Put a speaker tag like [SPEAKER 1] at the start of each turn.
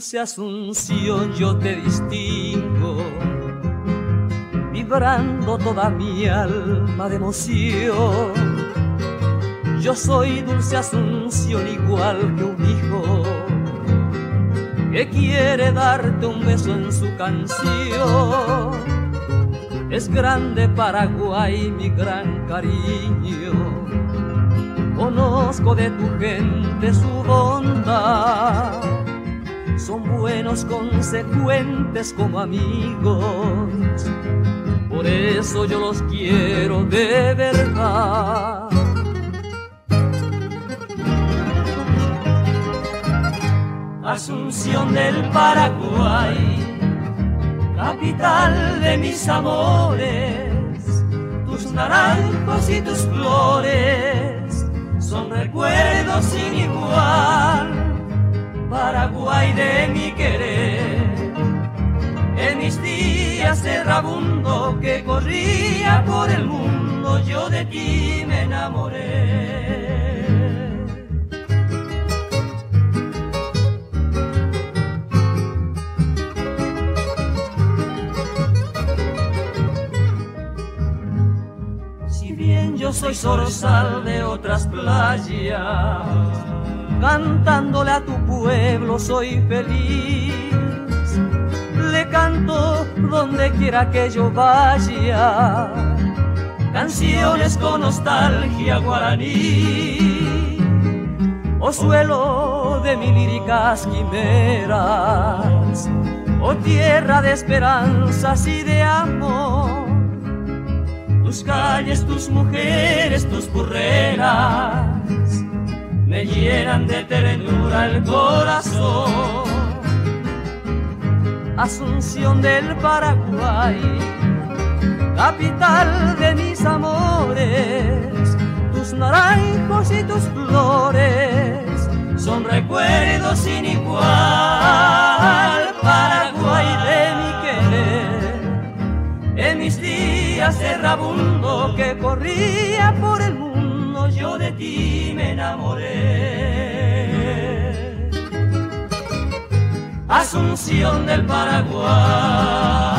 [SPEAKER 1] Dulce Asunción, yo te distingo, vibrando toda mi alma de emoción. Yo soy dulce Asunción igual que un hijo que quiere darte un beso en su canción. Es grande Paraguay mi gran cariño Conozco de tu gente su bondad. Son buenos, consecuentes como amigos. Por eso yo los quiero de verdad. Asunción del Paraguay, capital de mis amores, tus naranjos y tus flores son recuerdos sin igual, Paraguay de mi querer. En mis días errabundo que corría por el mundo, yo de ti me enamoré. Soy zorzal de otras playas. Cantándole a tu pueblo soy feliz. Le canto donde quiera que yo vaya. Canciones con nostalgia guaraní. O suelo de mil líricas quimeras. O tierra de esperanzas y de amor tus calles, tus mujeres, tus burreras me llenan de ternura el corazón. Asunción del Paraguay, capital de mis amores, tus naranjos y tus flores son recuerdos sin igual. Paraguay de mi querer, en mis días errabundo que corría por el mundo, yo de ti me enamoré. Asunción del Paraguay,